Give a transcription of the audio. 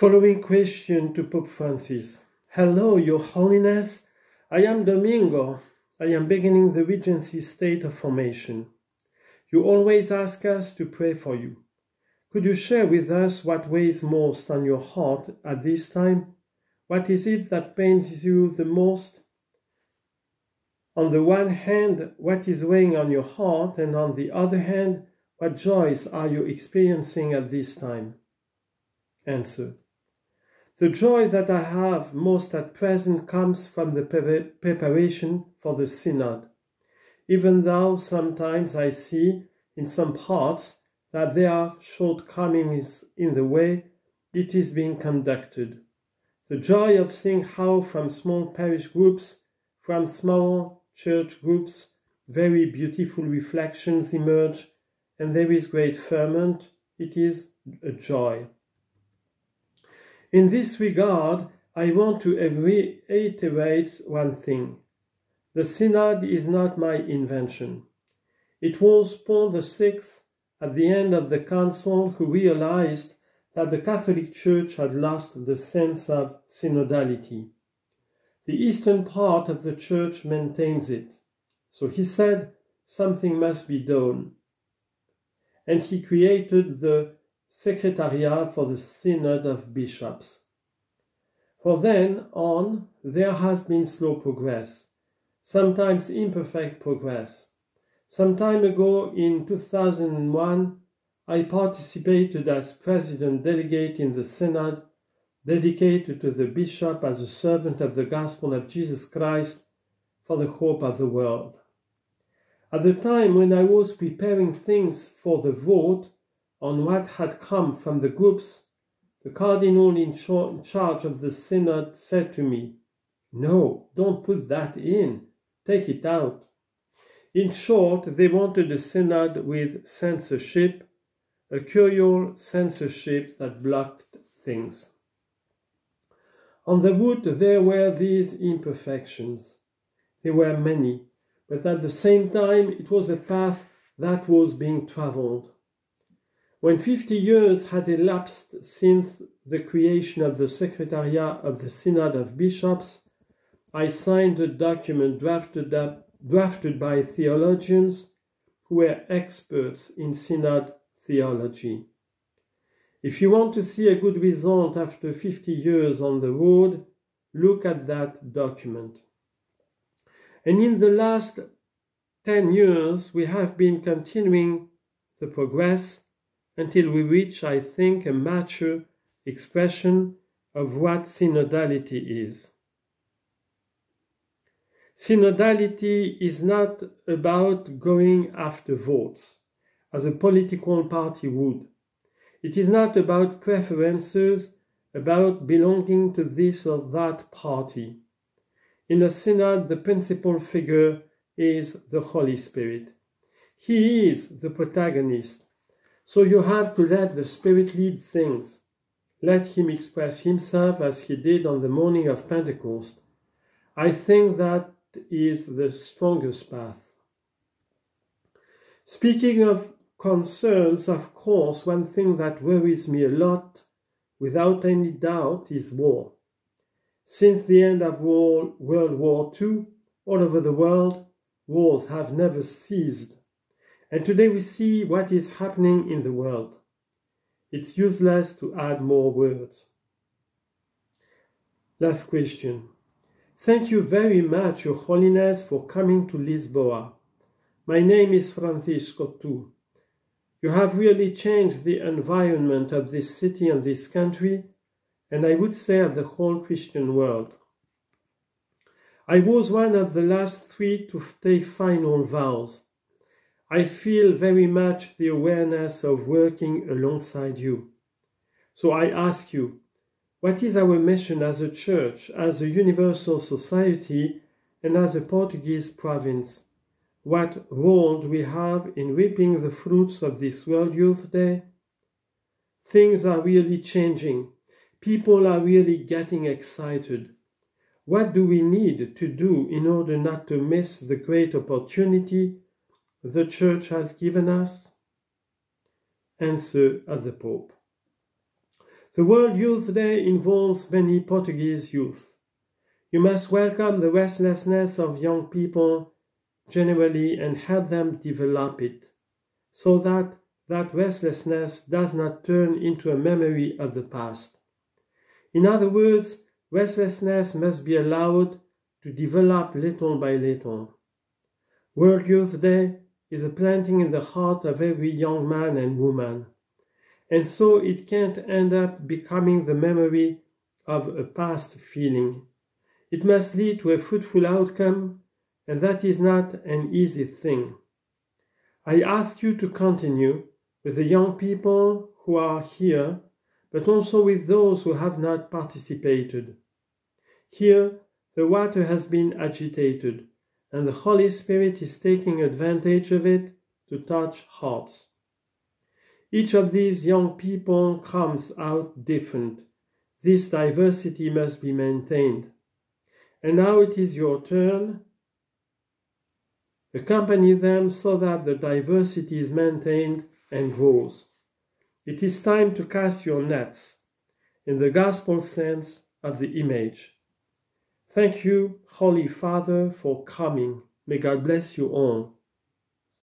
Following question to Pope Francis. Hello, Your Holiness. I am Domingo. I am beginning the Regency state of formation. You always ask us to pray for you. Could you share with us what weighs most on your heart at this time? What is it that pains you the most? On the one hand, what is weighing on your heart, and on the other hand, what joys are you experiencing at this time? Answer. The joy that I have most at present comes from the preparation for the Synod, even though sometimes I see in some parts that there are shortcomings in the way it is being conducted. The joy of seeing how from small parish groups, from small church groups, very beautiful reflections emerge and there is great ferment, it is a joy. In this regard, I want to reiterate one thing. The Synod is not my invention. It was Paul VI at the end of the Council who realized that the Catholic Church had lost the sense of synodality. The eastern part of the Church maintains it. So he said something must be done. And he created the Secretariat for the Synod of Bishops. For then on, there has been slow progress, sometimes imperfect progress. Some time ago, in 2001, I participated as president delegate in the Synod dedicated to the bishop as a servant of the gospel of Jesus Christ for the hope of the world. At the time when I was preparing things for the vote, on what had come from the groups, the cardinal in charge of the synod said to me, No, don't put that in, take it out. In short, they wanted a synod with censorship, a curial censorship that blocked things. On the wood there were these imperfections. There were many, but at the same time it was a path that was being travelled. When 50 years had elapsed since the creation of the Secretariat of the Synod of Bishops, I signed a document drafted, up, drafted by theologians who were experts in Synod theology. If you want to see a good result after 50 years on the road, look at that document. And in the last 10 years, we have been continuing the progress until we reach, I think, a mature expression of what synodality is. Synodality is not about going after votes, as a political party would. It is not about preferences, about belonging to this or that party. In a synod, the principal figure is the Holy Spirit. He is the protagonist, so you have to let the Spirit lead things. Let Him express Himself as He did on the morning of Pentecost. I think that is the strongest path. Speaking of concerns, of course, one thing that worries me a lot, without any doubt, is war. Since the end of World War II, all over the world, wars have never ceased. And today we see what is happening in the world. It's useless to add more words. Last question. Thank you very much, Your Holiness, for coming to Lisboa. My name is Francisco too. You have really changed the environment of this city and this country, and I would say of the whole Christian world. I was one of the last three to take final vows. I feel very much the awareness of working alongside you. So I ask you, what is our mission as a church, as a universal society, and as a Portuguese province? What role do we have in reaping the fruits of this World Youth Day? Things are really changing. People are really getting excited. What do we need to do in order not to miss the great opportunity the Church has given us? Answer of the Pope. The World Youth Day involves many Portuguese youth. You must welcome the restlessness of young people generally and help them develop it so that that restlessness does not turn into a memory of the past. In other words, restlessness must be allowed to develop little by little. World Youth Day is a planting in the heart of every young man and woman, and so it can't end up becoming the memory of a past feeling. It must lead to a fruitful outcome, and that is not an easy thing. I ask you to continue with the young people who are here, but also with those who have not participated. Here, the water has been agitated, and the Holy Spirit is taking advantage of it to touch hearts. Each of these young people comes out different. This diversity must be maintained. And now it is your turn. Accompany them so that the diversity is maintained and grows. It is time to cast your nets in the gospel sense of the image. Thank you, Holy Father, for coming. May God bless you all.